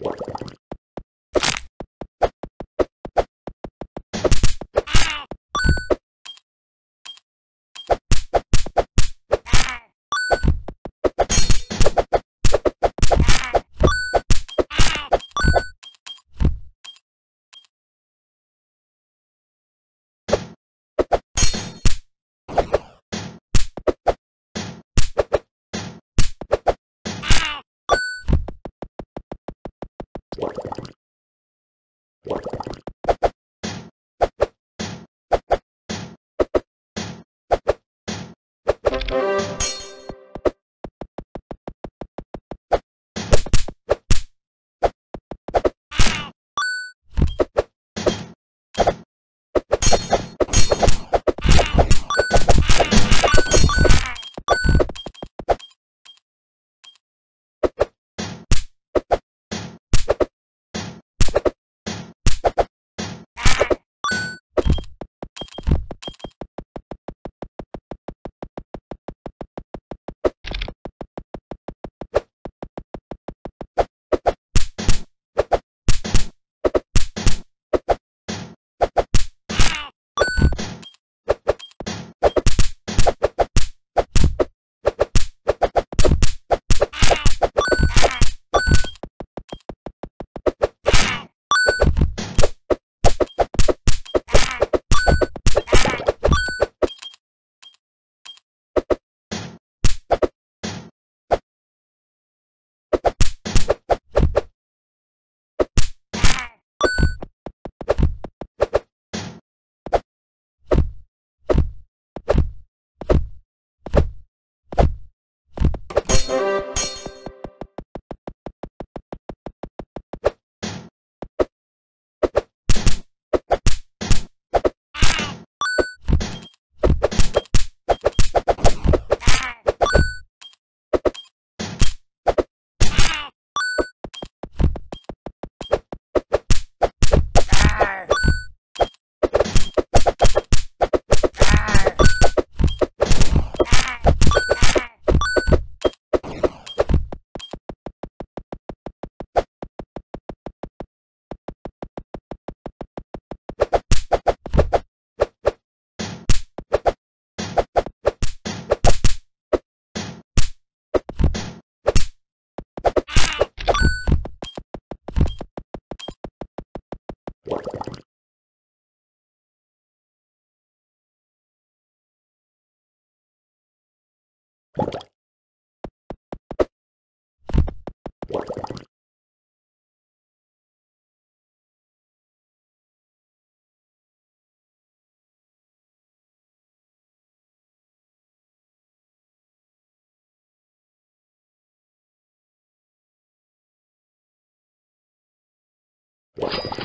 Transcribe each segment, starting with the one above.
What? you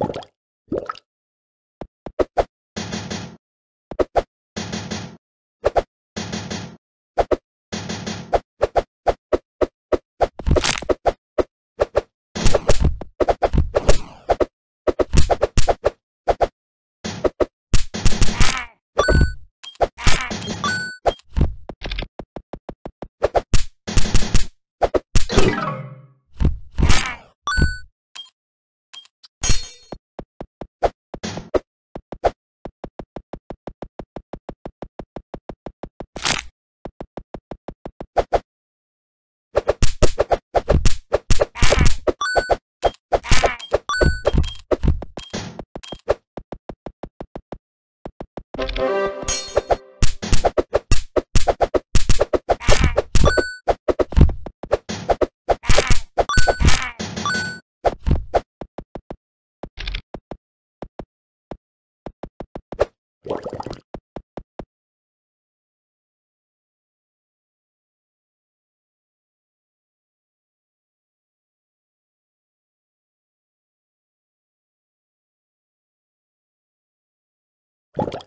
you you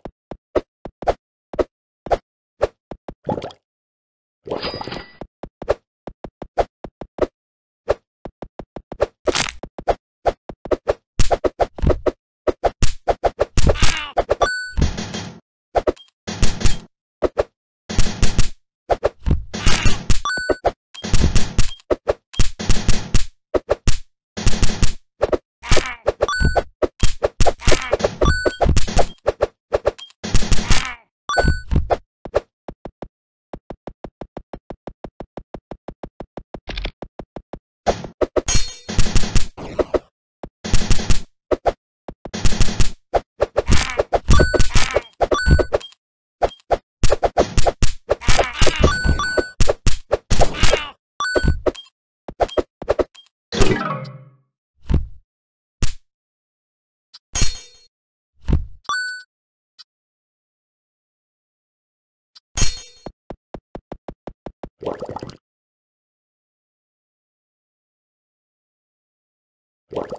What?